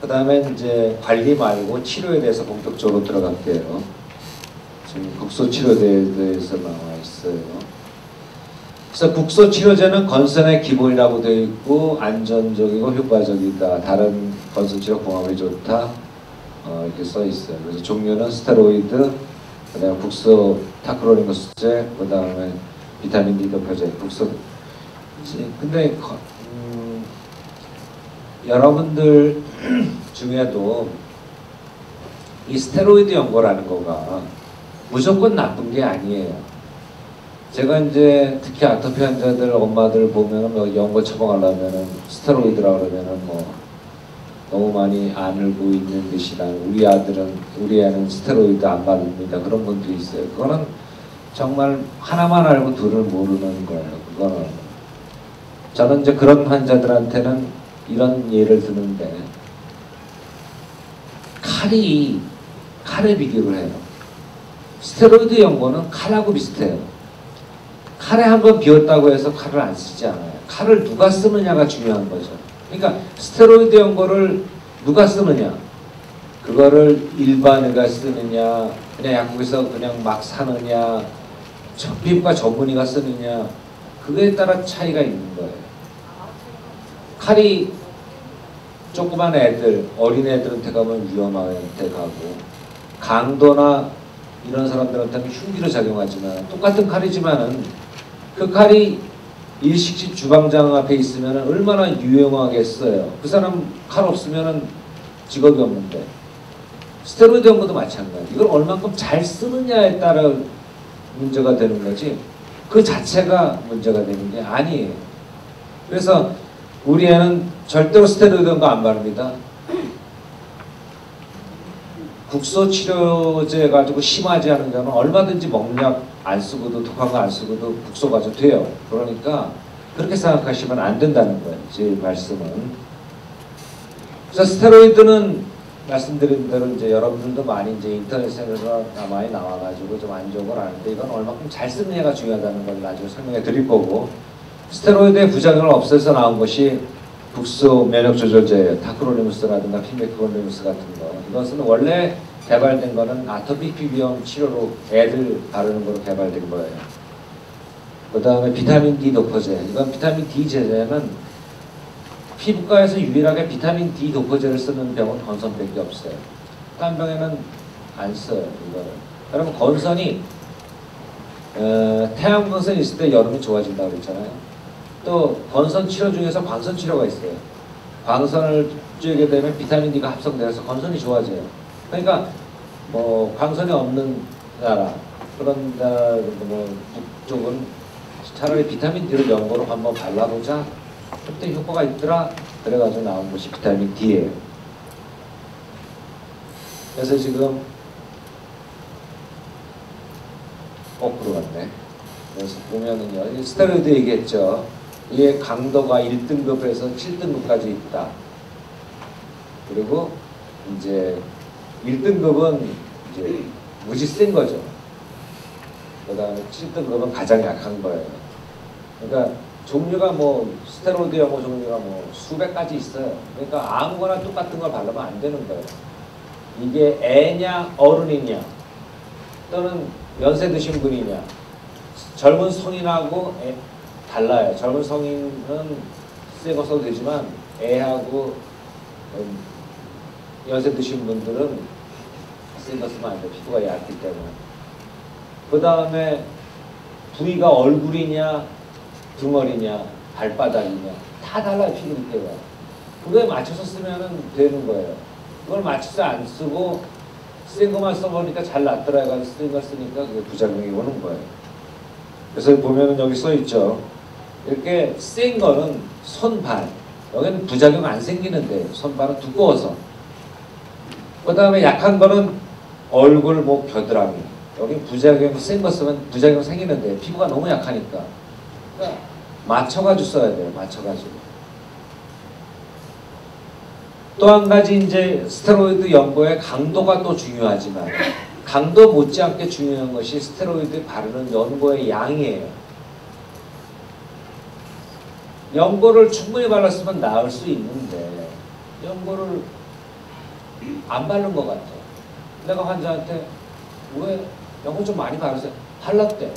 그 다음에 이제 관리 말고 치료에 대해서 본격적으로 들어갈게요. 지금 국소 치료제에 대해서 나와 있어요. 그래서 국소 치료제는 건선의 기본이라고 되어 있고 안전적이고 효과적이다. 다른 건선 치료 공합이 좋다. 어, 이렇게 써 있어요. 그래서 종류는 스테로이드, 그다음에 국소 타크로니머스제, 그다음에 비타민 D 도표제, 국소. 근데 음, 여러분들 중에도 이 스테로이드 연고라는 거가 무조건 나쁜 게 아니에요. 제가 이제 특히 아토피 환자들 엄마들 보면은 뭐 연고 처방하려면은 스테로이드라 그러면은 뭐 너무 많이 안 울고 있는 듯이다. 우리 아들은 우리 애는 스테로이드 안 받습니다. 그런 분도 있어요. 그거는 정말 하나만 알고 둘을 모르는 거예요. 그거는 저는 이제 그런 환자들한테는 이런 예를 드는데 칼이 칼에 비교를 해요. 스테로이드 연고는 칼하고 비슷해요. 칼에 한번 비웠다고 해서 칼을 안 쓰지 않아요. 칼을 누가 쓰느냐가 중요한 거죠. 그러니까 스테로이드 연고를 누가 쓰느냐? 그거를 일반의가 쓰느냐, 그냥 약국에서 그냥 막 사느냐, 피부과 전문의가 쓰느냐, 그거에 따라 차이가 있는 거예요. 칼이 조그만 애들, 어린 애들한테 가면 위험한데 가고, 강도나 이런 사람들한테는 흉기로 작용하지만 똑같은 칼이지만은 그 칼이 일식집 주방장 앞에 있으면 얼마나 유용하겠어요. 그 사람 칼 없으면 직업이 없는데 스테로이드 연고도 마찬가지. 이걸 얼만큼 잘 쓰느냐에 따라 문제가 되는 거지 그 자체가 문제가 되는 게 아니에요. 그래서 우리 애는 절대로 스테로이드 안 바릅니다. 국소 치료제 가지고 심하지 않은 경우는 얼마든지 먹약 안 쓰고도 독한 거 안 쓰고도 국소 가지고 돼요. 그러니까 그렇게 생각하시면 안 된다는 거예요. 제 말씀은. 그래서 스테로이드는 말씀드린 대로 이제 여러분들도 많이 이제 인터넷에서 많이 나와가지고 좀 안 좋은 걸 아는데 이건 얼마큼 잘 쓰느냐가 중요하다는 걸 나중에 설명해 드릴 거고 스테로이드의 부작용을 없애서 나온 것이 국소 면역 조절제 타크로리무스라든가 피메크로리무스 같은 거 이것은 원래 개발된 거는 아토피 피부염 치료로 애들 바르는 거로 개발된 거예요. 그 다음에 비타민 D 도포제 이건 비타민 D 제제는 피부과에서 유일하게 비타민 D 도포제를 쓰는 병은 건선밖에 없어요. 딴 병에는 안 써요. 이거는. 여러분 건선이 어, 태양 건선이 있을 때 여름이 좋아진다고 그랬잖아요. 또 건선 치료 중에서 광선 치료가 있어요. 광선을 쬐게 되면 비타민 D가 합성돼서 건선이 좋아져요. 그러니까 뭐 광선이 없는 나라 그런 나라 뭐 북쪽은 차라리 비타민 D를 연고로 한번 발라보자. 그때 효과가 있더라. 그래가지고 나온 것이 비타민 D예요. 그래서 지금 거꾸로 갔네. 그래서 보면은요, 스테로이드 얘기했죠. 이게 강도가 1등급에서 7등급까지 있다. 그리고 이제 1등급은 이제 무지 센 거죠. 그 다음에 7등급은 가장 약한 거예요. 그러니까 종류가 뭐 스테로이드 영어 종류가 뭐 수백 가지 있어요. 그러니까 아무거나 똑같은 걸 바르면 안 되는 거예요. 이게 애냐 어른이냐 또는 연세 드신 분이냐 젊은 성인하고 애, 달라요. 젊은 성인은 세거 써도 되지만 애하고 음, 연세 드신 분들은 센거 쓰면 안 돼. 피부가 얇기 때문에. 그 다음에 부위가 얼굴이냐 등어리냐 발바닥이냐 다 달라요 피부 두께가. 그거에 맞춰서 쓰면 되는 거예요. 그걸 맞춰서 안 쓰고 센 것만 써보니까 잘 낫더라 해가지고 센거 쓰니까 그게 부작용이 오는 거예요. 그래서 보면은 여기 써 있죠. 이렇게 센 거는 손발. 여기는 부작용 안 생기는데 손발은 두꺼워서. 그 다음에 약한 거는 얼굴, 목, 겨드랑이. 여기 부작용 센거 쓰면 부작용 생기는데 피부가 너무 약하니까. 그러니까 맞춰가지고 써야 돼요. 맞춰가지고. 또 한 가지 이제 스테로이드 연고의 강도가 또 중요하지만 강도 못지않게 중요한 것이 스테로이드 바르는 연고의 양이에요. 연고를 충분히 발랐으면 나을 수 있는데 연고를 안 바른 것 같아. 내가 환자한테 왜 영어 좀 많이 바르세요? 발랐대.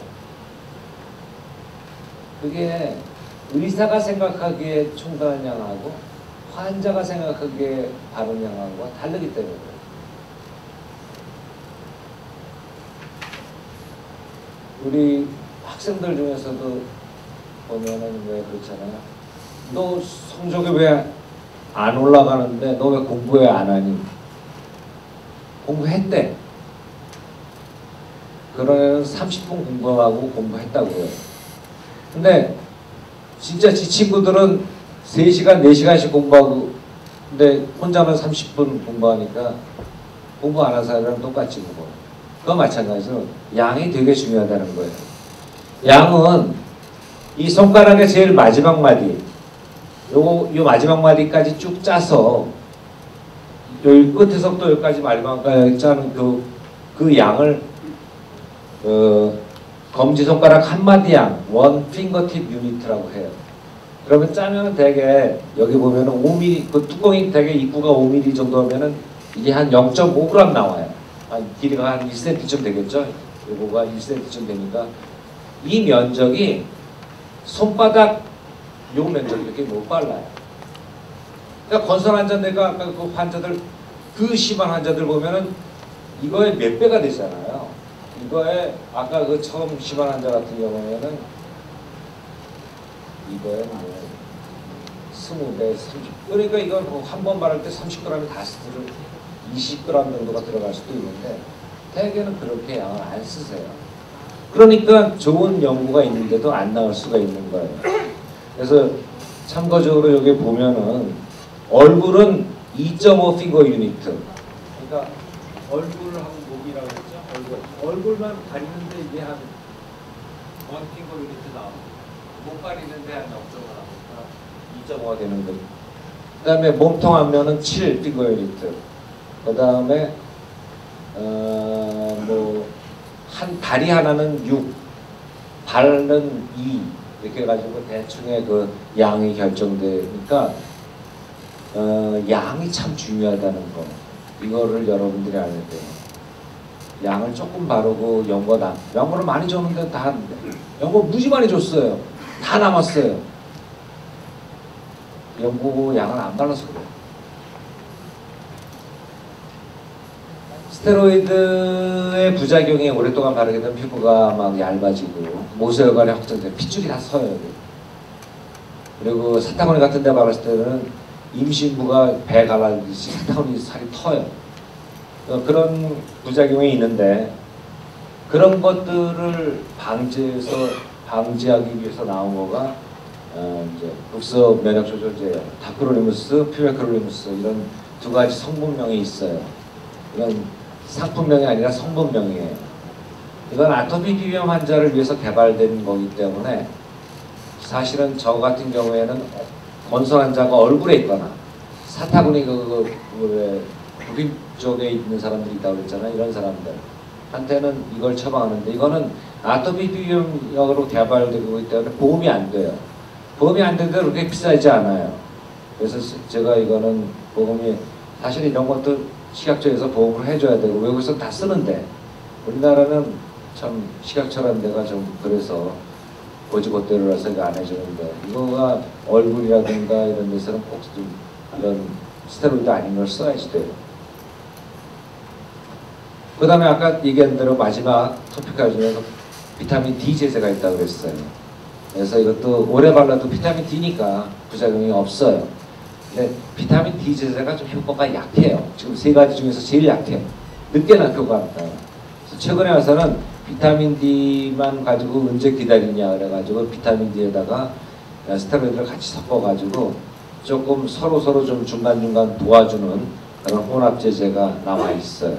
그게 의사가 생각하기에 총괄 양하고 환자가 생각하기에 바른 양하고가 다르기 때문에. 우리 학생들 중에서도 보면 은 왜 그렇잖아요. 너 성적이 왜 안 올라가는데 너 왜 공부 왜 안 하니? 공부했대. 그러면 30분 공부하고 공부했다고 해요. 근데 진짜 지 친구들은 3시간, 4시간씩 공부하고 근데 혼자만 30분 공부하니까 공부 안 한 사람이랑 똑같이 공부. 그거 마찬가지로 양이 되게 중요하다는 거예요. 양은 이 손가락의 제일 마지막 마디 요거 요 마지막 마디까지 쭉 짜서 여기 끝에서부터 여기까지 마지막까지 짜는 그, 그 양을 어, 검지 손가락 한 마디 양, 원 핑거팁 유니트라고 해요. 그러면 짜면 되게 여기 보면은 5mm 그 뚜껑이 되게 입구가 5mm 정도면은 이게 한 0.5g 나와요. 한 길이가 한 1cm쯤 되겠죠. 요거가 1cm쯤 되니까 이 면적이 손바닥 요 면적 이렇게 못 발라요. 그러니까 건설 환자 내가 아까 그 환자들 그 심한 환자들 보면은 이거의 몇 배가 되잖아요. 이거에 아까 그 처음 심한 환자 같은 경우에는 이거에 뭐 20배, 30 그러니까 이건 뭐 한번 바를 때 30g이 다 쓰는 20g 정도가 들어갈 수도 있는데 대개는 그렇게 양을 안 쓰세요. 그러니까 좋은 연구가 있는데도 안 나올 수가 있는 거예요. 그래서 참고적으로 여기 보면은 얼굴은 2.5 피거 유니트. 그러니까 얼굴하고 목이라고 했죠. 얼굴. 얼굴만 가리는데 이게 한 1 피거 유니트 나오고 목 가리는데 한 0.5 나오니까 2.5가 되는 거죠. 그다음에 몸통 앞면은 7 피거 유니트. 그 다음에 어뭐 한 다리 하나는 6, 발은 2 이렇게 해가지고 대충의 그 양이 결정되니까 어, 양이 참 중요하다는 거 이거를 여러분들이 알아야 돼요. 양을 조금 바르고 연고다. 연고를 많이 줬는데 다 연고 무지 많이 줬어요. 다 남았어요. 연고 양을 안 발라서 그래요. 스테로이드의 부작용이 오랫동안 바르게 되면 피부가 막 얇아지고 모세혈관이 확장돼 핏줄이 다 서요. 그리고 사타구니 같은 데 바르을 때는 임신부가 배 갈라지듯이 사타구니 살이 터요. 어, 그런 부작용이 있는데 그런 것들을 방지해서 방지하기 위해서 나온 거가 어, 이제 국소 면역 조절제예요. 타크로리무스, 피메크로리무스 이런 두 가지 성분명이 있어요. 이건 상품명이 아니라 성분명이에요. 이건 아토피 피부염 환자를 위해서 개발된 거기 때문에 사실은 저 같은 경우에는 건선 환자가 얼굴에 있거나 사타구니 그, 그, 그 부빈 쪽에 있는 사람들이 있다고 그랬잖아요. 이런 사람들 한테는 이걸 처방하는데 이거는 아토피 비염약으로 개발되고 있기 때문에 보험이 안 돼요. 보험이 안 되는데 그렇게 비싸지 않아요. 그래서 제가 이거는 보험이 사실 이런 것도 식약처에서 보험을 해줘야 되고 외국에서 다 쓰는데 우리나라는 참 식약처라는 데가 좀 그래서 고지고대로라서 이거 안 해주는데 이거가 얼굴이라든가 이런 데서는 꼭 좀 이런 스테로이드 아닌 걸 써야지 돼요. 그 다음에 아까 얘기한 대로 마지막 토피카 중에서 비타민 D 제제가 있다고 그랬어요. 그래서 이것도 오래 발라도 비타민 D니까 부작용이 없어요. 근데 비타민 D 제제가 좀 효과가 약해요. 지금 세 가지 중에서 제일 약해요. 늦게 낙효가 나요. 최근에 와서는 비타민 D만 가지고 언제 기다리냐 그래가지고 비타민 D에다가 스테로이드를 같이 섞어가지고 조금 서로 서로 좀 중간중간 도와주는 그런 혼합 제제가 나와 있어요.